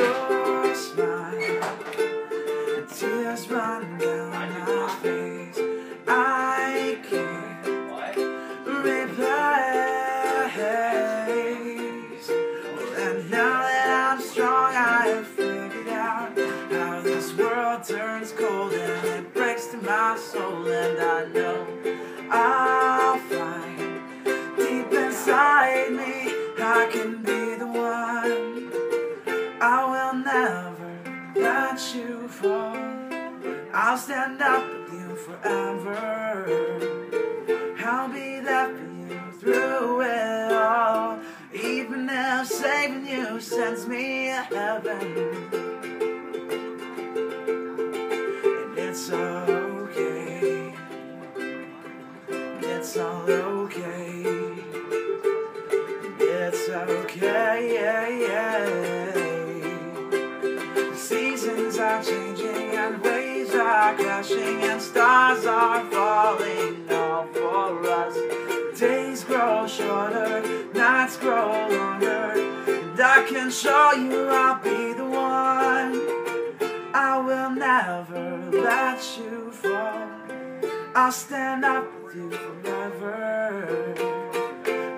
your smile and tears run down my face. I can't replace. Well, and now that I'm strong, I have figured out how this world turns cold and it breaks to my soul, and I know. I'll stand up with you forever I'll be there for you through it all Even if saving you sends me to heaven And it's okay. It's all okay. It's okay, yeah, yeah. The seasons are changing and waves are crashing and stars are falling all for us. Days grow shorter, nights grow longer, and I can show you I'll be the one. I will never let you fall. I'll stand up with you forever.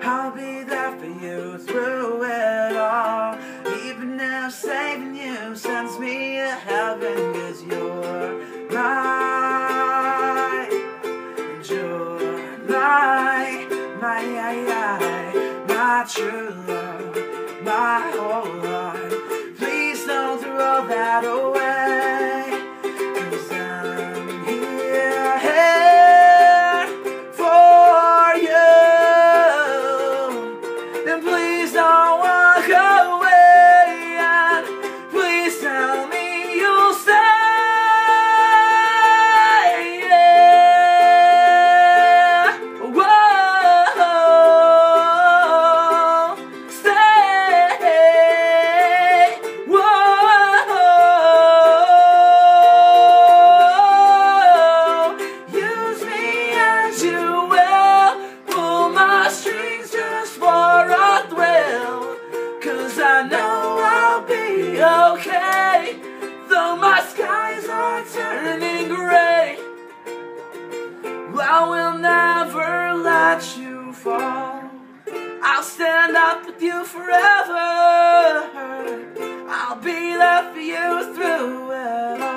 I'll be there for you through it all. Even if saving you sends me to heaven, you're my, my, my true love, my whole heart. Please don't throw that away. I know I'll be okay. Though my skies are turning gray. I will never let you fall. I'll stand up with you forever. I'll be there for you through it all.